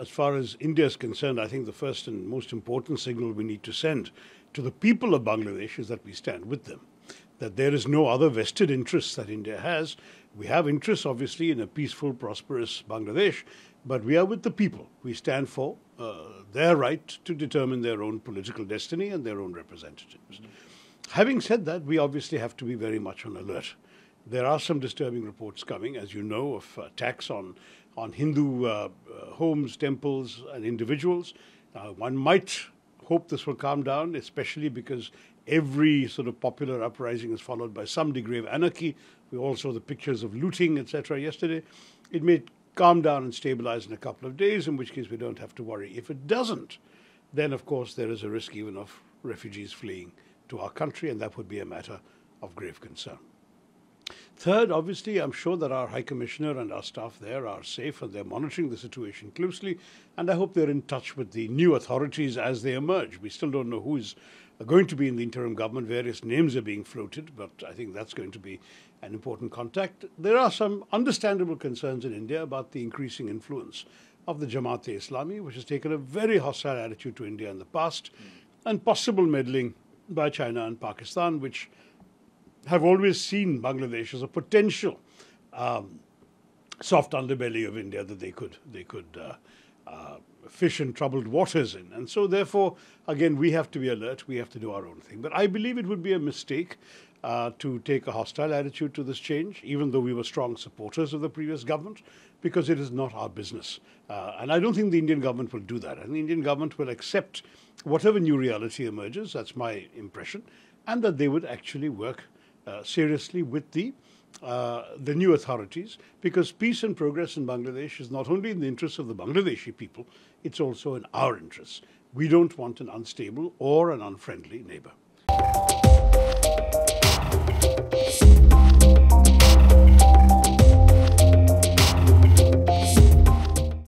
as far as India is concerned, I think the first and most important signal we need to send to the people of Bangladesh is that we stand with them. That there is no other vested interest that India has. We have interests, obviously, in a peaceful, prosperous Bangladesh, but we are with the people. We stand for uh, their right to determine their own political destiny and their own representatives. Mm-hmm. Having said that, we obviously have to be very much on alert. There are some disturbing reports coming, as you know, of attacks on on Hindu uh, homes, temples, and individuals. Uh, one might hope this will calm down, especially because every sort of popular uprising is followed by some degree of anarchy. We all saw the pictures of looting, etc., yesterday. It may calm down and stabilize in a couple of days, in which case we don't have to worry. If it doesn't, then of course there is a risk even of refugees fleeing to our country, and that would be a matter of grave concern. Third, obviously, I'm sure that our High Commissioner and our staff there are safe and they're monitoring the situation closely. And I hope they're in touch with the new authorities as they emerge. We still don't know who is going to be in the interim government. Various names are being floated, but I think that's going to be an important contact. There are some understandable concerns in India about the increasing influence of the Jamaat-e-Islami, which has taken a very hostile attitude to India in the past, and possible meddling by China and Pakistan, which have always seen Bangladesh as a potential um, soft underbelly of India that they could they could uh, uh, fish in troubled waters in. And so, therefore, again, we have to be alert. We have to do our own thing. But I believe it would be a mistake uh, to take a hostile attitude to this change, even though we were strong supporters of the previous government, because it is not our business. Uh, and I don't think the Indian government will do that. And the Indian government will accept whatever new reality emerges. That's my impression. And that they would actually work seriously with the uh, the new authorities because peace and progress in Bangladesh is not only in the interests of the Bangladeshi people, it's also in our interests. We don't want an unstable or an unfriendly neighbor.